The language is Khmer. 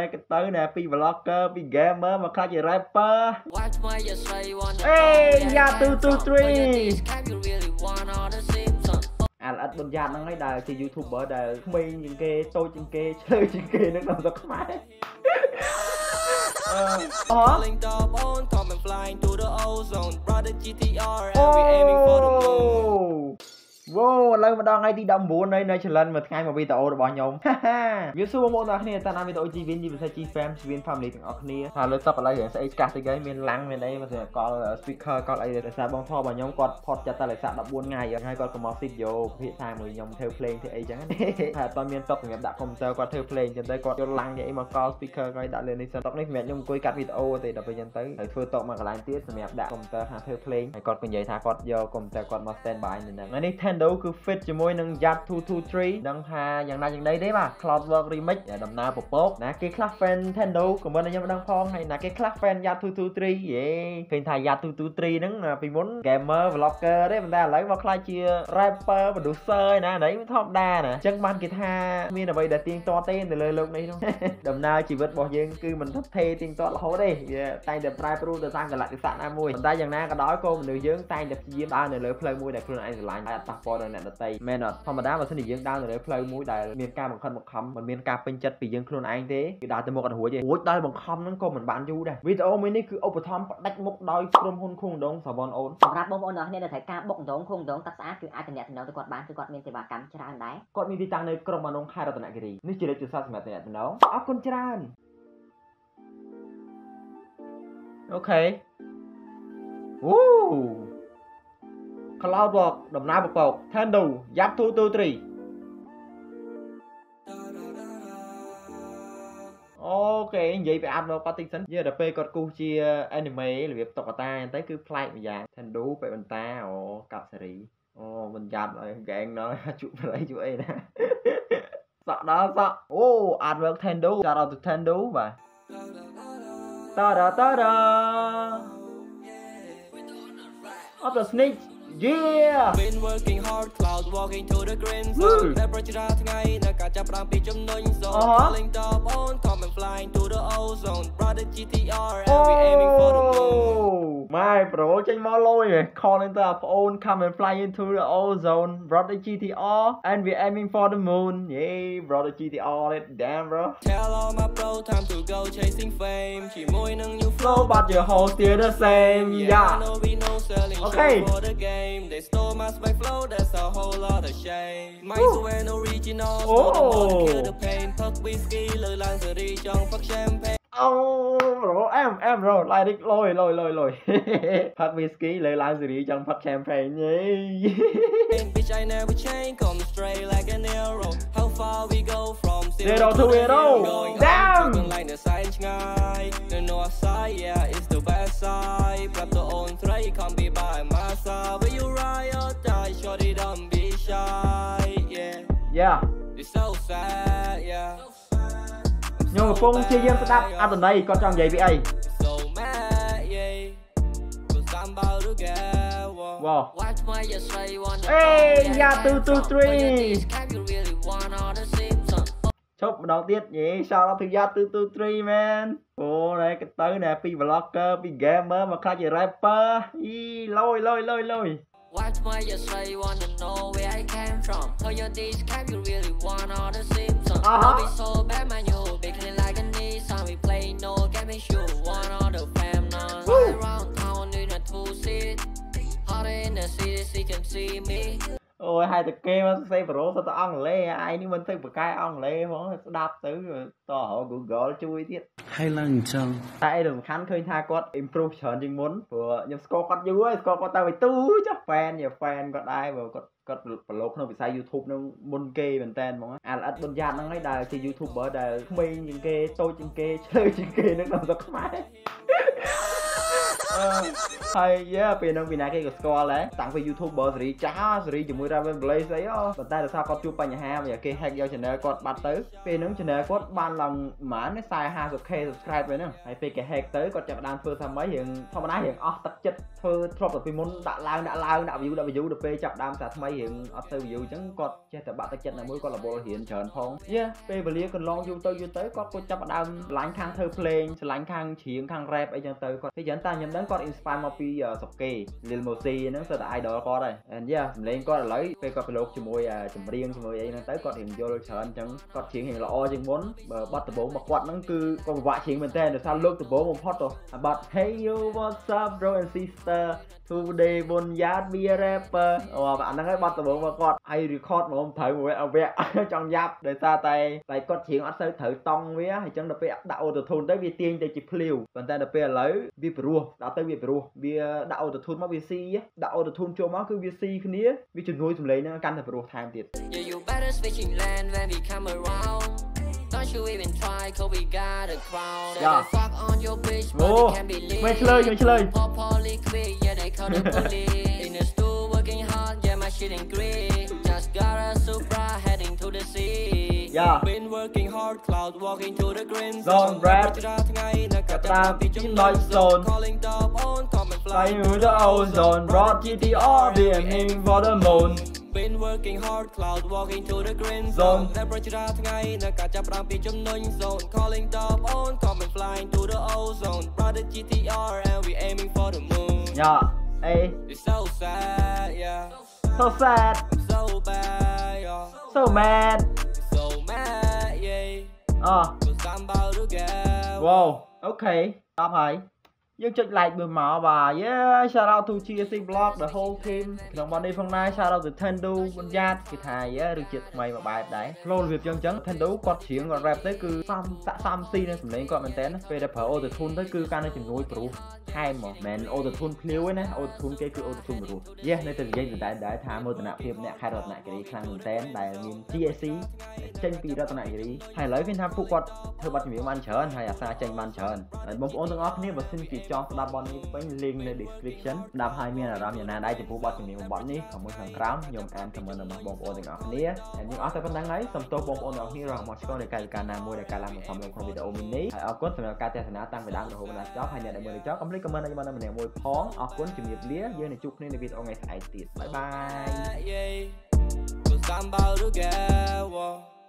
នេះក៏ទៅណែពី vlogger ពី gamer មកខ្លះជា rapper អេយ៉ាទូទូ3អាល្អិតបុនយ៉ាតហ្នឹងឯងដែលជា YouTuber ដែលក្មេងជាងគេតូចជាងគេឆ្លើយជាងគេនៅក្នុងស្រុកខ្មែរអឺ Falling វ៉ូឥឡូវមកដល់ថ្ងៃទី19នៃនៃ challenge មួយថ្ងៃមួយវីដេអូរបស់ខ្ញុំវាសួរបងប្អូនទាំងគ្នាតើណាវីដេអូជីវិនជីវិនជី fam ជីវិន family ទាំងអស់គ្នាថាលើតុកឥឡូវស្អីស្កាស់តិចហើយមានឡាំងមានអីមកសម្រាប់កល speaker កលអីរសារបងថរបស់ខ្ញុំគាត់ផតចាត់តែរសារ14ថ្ងៃហើយគាត់ក៏មកស៊ីវីដេអូភាសាមួយខ្ញុំធ្វើ play ធ្វើអីចឹងថាអត់មានតុកសម្រាប់ដាក់ computer គាត់ធ្វើ play ចឹងទៅគាត់យកឡាំងយកអីមកកល speaker គាត់ដាក់លើនេះសិនតុកនេះសម្រាប់ខ្ញុំអង្គុយកាត់វីដេអូទេដល់ពេលចឹងទៅហើយធ្វើតុកមកកន្លែងទៀតសម្រាប់ដាក់ computer ថាធ្វើ play ហើយគាត់ក៏និយាយថាគាត់យក computer គាត់មក stand by នៅហ្នឹងនេះ10 Nintendo គឺ fit ជាមួយនឹង Yacht 223ដឹងថាយ៉ាងណាយ៉ាងណីទេបាទ Cloudwork Remix ដំណើរពពកណាគេខ្លះ fan Nintendo ក៏មិនឲ្យខ្ញុំដឹងផងហើយណាគេខ្លះ fan Yacht 223យេឃើញថា Yacht 223ហ្នឹងពីមុន gamer vlogger ទេប៉ុន្តែឥឡូវមកខ្លាចជា rapper producer ឯណានេះធម្មតាណាអញ្ចឹងបានគេថាមានអ្វីដែលទៀងទាត់ទេនៅលើโลกនេះនោះដំណើរជីវិតរបស់យើងគឺមិនថេរទៀងទាត់រហូតទេវាតែងតែប្រែប្រួលទៅតាមកលៈទេសៈណាមួយប៉ុន្តែយ៉ាងណាក៏ដោយក៏មនុស្សយើងតែងតែព្យាយាមដើរនៅលើផ្លូវមួយដែលខ្លួនឯងស្រឡាញ់ហើយអត់ប៉ះពាល់ដល់អ្នកដទៃមែនអត់ធម្មតាបើសិនជាយើងដើរនៅលើផ្លូវមួយដែលមានការបង្ខិតបង្ខំមិនមានការពេញចិត្តពីយើងខ្លួនឯងទេគឺដើរទៅមុខអត់រួចទេរួចដោយបង្ខំហ្នឹងក៏មិនបានយូរដែរវីដេអូមួយនេះគឺឧបត្ថម្ភផ្ដាច់មុខដោយក្រុមហ៊ុនខួងដងសាវ៉នអូនសម្រាប់បងប្អូនទាំងអស់គ្នាដែលត្រូវការបុកដងខួងដងទឹកស្អាតគឺអាចតំណាក់តំណងទៅគាត់បានគឺគាត់មានសេវាកម្មច្រើនដែរគាត់មានទីតាំងនៅក្រុងបាណុងខេត្តរតនគិរីនេះជាលេខទូរស័ព្ទសម្រាប់តំណែងអរគុណច្រើនអូខេអូ Cloudwork ដំណើរពពក Tendo Yap 223អូខេនិយាយពីអាប់មកគាត់តិចសិនយាដល់ពេលគាត់គូសជា anime របៀបតុក្កតាអញ្ចឹងទៅគឺប្លែកម្យ៉ាង Tendo ពេបន្តាអូកាប់សេរីអូមិនយ៉ាត់ឲ្យហ្គេងណោះជក់ប្រៃជក់អីណាសក់ដល់សក់អូ artwork Tendo ចាត់ដល់ទៅ Tendo បាទតារ៉ាតារ៉ាអត់ទៅ sneak yeah Been working hard, cloud walking to the green Woo. zone. តែប្រជារាថ្ងៃនៅការចាប់ផ្ដើមពីចំណុច zone. Uh-huh. Falling top on, come and flying to the ozone. Brother GTR, and we aiming for the moon. ម៉ែប្រូចេញមកលយ calling ទៅប្អូន come and fly into the ozone brother GTR and we aiming for the moon yeah brother GTR it damn bro Tell all my bro, time to go chasing fame. ជាមួយនឹង new flow flow, but your whole still the same Yeah, I yeah know we know selling Okay. show for the game. They stole my spike flow, that's a whole lot of shame. Might Woo. as well original, Oh. smoke the more to kill the pain. Fuck whiskey, លើឡើងសេរីចង់ fuck champagne. អូ bro អែមអែម bro ឡាយរិចលយលយលយលយផឹក whisky លើឡើងសេរីចង់ផឹក champagne យេ Bitch, I never change, come straight like an arrow. How far we go from Zero to hero. Going Damn. up, like the side sky. The north side, yeah, it's the west side. Grab the own tray, come be by my ខ្ញុំកំពុងព្យាយាមស្ដាប់អត្ថន័យគាត់ចង់និយាយពីអី So mad, yeah. Cause I'm about to get one. វ៉ា Watch my yes I want អេយ៉ា2 2 3 Can you really want all the Simpsons ឈប់ម្ដងទៀតយេ shout out to Yat 223 man អូនេះក៏ទៅណែពី vlogger ពី gamer មកខ្លះជា rapper អីលយលយលយលយ Watch my yes I wanna know where I came from? Tell your this can you really want all the Simpsons Uh-huh. Don't be so bad man you big clean like a Nissan. We play no game make sure want all the fam now. Ride around town in a two seat. Hotter in the city you can see me. អូ យហើយតែគេមកសរសេរប្រូទៅអង់គ្លេសឯងនេះមិនទៅបកកែអង់គ្លេសហ្មងស្ដាប់ទៅតរ Google ជួយទៀតហើយឡើងអញ្ចឹងតែអីដែលសំខាន់ឃើញថាគាត់ improve ច្រើនជាងមុនព្រោះខ្ញុំស្គាល់គាត់យូរហើយស្គាល់គាត់តាំងពីទូចុះ fan ជា fan គាត់ដែរព្រោះគាត់គាត់ប្រឡូកក្នុងវិស័យ YouTube នឹងមុនគេមែនតើហ្មងអាល្អិតបុនយ៉ាតហ្នឹងហើយដែលជា YouTuber ដែលក្មេងជាងគេតូចជាងគេឆ្លើយជាងគេនៅក្នុងស្រុកខ្មែរអឺ ហើយយ៉ាពេលហ្នឹងពីណាគេក៏ស្គាល់ដែរតាំងពី YouTuber សេរីចាស់សេរីជាមួយ Raven Blaze អីអូប៉ុន្តែដោយសារគាត់ជួបបញ្ហាវាគេ hack យក channel គាត់បាត់ទៅពេលហ្នឹង channel គាត់បានឡើងប្រហែល 40-50k subscribe ទៅហ្នឹងហើយពេលគេ hack ទៅគាត់ចាប់ផ្ដើមធ្វើថាម៉េចរៀងធម្មតារៀងអស់ទឹកចិត្តធ្វើធ្លាប់តែពីមុនដាក់ឡើងដាក់ឡើងដាក់ view ដាក់ view ដល់ពេលចាប់ផ្ដើមសាថ្មីរៀងអត់ទៅ view អញ្ចឹងគាត់ចេះតែបាក់ទឹកចិត្តណាមួយគាត់រវល់រៀនច្រើនផងយ៉ាពេលវេលាកន្លងយូរទៅយូរទៅគាត់ក៏ចាប់ផ្ដើមឆ្លាញ់ខាងធ្វើភ្លេងឆ្លាញ់ខាងច្រៀងខាង rap អីចឹងទៅគាត់ពីច្រើនតាខ្ញុំដឹងគាត់ inspire មកពីសុកគេ Lil Mosi ហ្នឹងគឺតែ idol គាត់ហើយ and yeah សម្លេងគាត់ឥឡូវពេលគាត់ប្រឡូកជាមួយចម្រៀងជាមួយអីហ្នឹងទៅគាត់រៀងយល់ច្រើនអញ្ចឹងគាត់ច្រៀងរៀងល្អជាងមុនបើបတ်ដំបូងមកគាត់ហ្នឹងគឺគាត់ពិបាកច្រៀងមែនតើដោយសារលើកដំបូងបំផុតទៅ about hey you what's up bro and sister today បុនយ៉ាត be a rapper អូអាហ្នឹងហើយបတ်ដំបូងមកគាត់ឲ្យ record ហ្មងត្រូវមួយអវៈចង់យ៉ាប់ដោយសារតែតែគាត់ច្រៀងអត់សូវត្រូវតង់វាហើយចឹងដល់ពេលដាក់ auto tune ទៅវាទាញទៅជាភ្លាវប៉ុន្តែដល់ពេលឥឡូវវាព្រោះដល់ទៅវាព្រោះវាដាក់ auto tune មកវាស៊ីដាក់ auto tune ចូលមកគឺវាស៊ីគ្នាវាជំនួយសំឡេងហ្នឹងកាន់តែព្រោះថែមទៀត Yeah, you better switching land when we come around. Don't you even try, cause we got a crowd. Yeah. They fuck on your bitch, but អូ they can't believe. មិនឆ្លើយមិនឆ្លើយ Pop poly quick, yeah, they call the police. In the store working hard, yeah, my shit ain't great. Just got a Supra heading to the sea. Yeah. Been working hard cloud walking to the green Zone rap រាល់ថ្ងៃនៅកាត់ តាម ពី ពី ចំណុច zone calling top on comment Fly fly with the ozone brought GTR we are aiming for the moon Been working hard cloud walking to the green Zone zone តែប្រតិរាល់ថ្ងៃនៅកាត់ចាប់តាមពីចំណុច zone calling top on comment flying to the ozone brought the GTR and we aiming for the moon yeah hey It's so sad yeah so sad I'm so bad yeah so mad so mad Yeah អោះ cause I'm about to get Wow okay តបហើ យយើងចុច like មើលមកបាទ Yeah shout out to GSC Vlog the whole team ក្នុងបទនេះផងដែរ shout out to Tendo បុญយ៉ាតគេថា Yeah ឬជាតិថ្មីមួយបែបដែរ flow របៀបចឹងចឹង Tendo គាត់ច្រៀងគាត់ rap ទៅគឺសំសាក់សំស៊ីនឹងសម្លេងគាត់មែនតើពេលដែលប្រើ auto tune ទៅគឺការនៅជំនួយព្រោះថែមហ្មងមិនមែន auto tune ភ្លាវទេណា auto tune គេគឺ auto tune ព្រោះ Yeah នៅតែនិយាយដដែលដែរថាមោទនភាពអ្នកខេត្តរតនគិរីខ្លាំងមែនតើដែលមាន GSC ចេញពីរតនគិរីហើយឥឡូវឃើញថាពួកគាត់ធ្វើបទចម្រៀងបានច្រើនហើយអាសាចេញបានច្រើនហើយបងប្អូនទាំងអស់គ្នាបើសិនជាចង់ស្ដាប់បទនេះពេញ link នៅ description ស្ដាប់ហើយមានអារម្មណ៍យ៉ាងណាដែរចំពោះបទចម្រៀងបទនេះខាងមុខខាងក្រោមខ្ញុំអាន comment របស់បងប្អូនទាំងអស់គ្នាហើយយើងអស់តែប៉ុណ្្នឹងហើយសូមទោសបងប្អូនទាំងអស់គ្នារងមកឆ្កល់នៃកាយវិការណាមួយដែលកើតឡើងក្នុងក្នុងវីដេអូមីនេះហើយអរគុណសម្រាប់ការទស្សនាតាំងពីដើមរហូតដល់ចប់ហើយអ្នកដែលមើលដល់ចប់កុំភ្លេច comment ឲ្យបានម្នាក់មួយផងអរគុណជំរាបលាយើងនឹងជួបគ្នានៅវីដេអូថ្ងៃស្អែកទៀតបាយបាយ yeah cause I'm about to get war